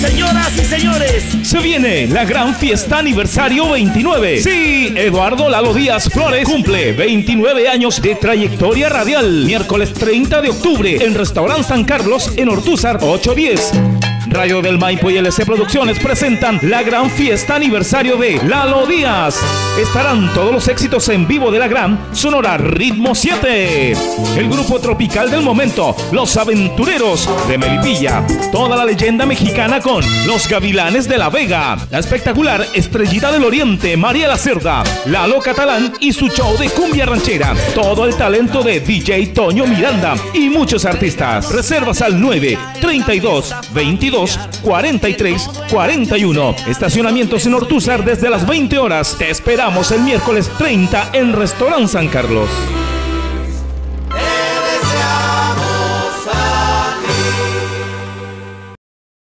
Señoras y señores, se viene la gran fiesta aniversario 29. Sí, Eduardo Lalo Díaz Flores cumple 29 años de trayectoria radial. Miércoles 30 de octubre en Restaurant San Carlos en Ortúzar 810. Radio del Maipo y LC Producciones presentan la gran fiesta aniversario de Lalo Díaz. Estarán todos los éxitos en vivo de la gran Sonora Ritmo 7. El grupo tropical del momento, Los Aventureros de Melipilla. Toda la leyenda mexicana con Los Gavilanes de la Vega. La espectacular Estrellita del Oriente, María La Cerda. Lalo Catalán y su show de cumbia ranchera. Todo el talento de DJ Toño Miranda y muchos artistas. Reservas al 9 32 22 43 41. Estacionamientos en Ortúzar desde las 20 horas. Te esperamos el miércoles 30 en Restaurant San Carlos.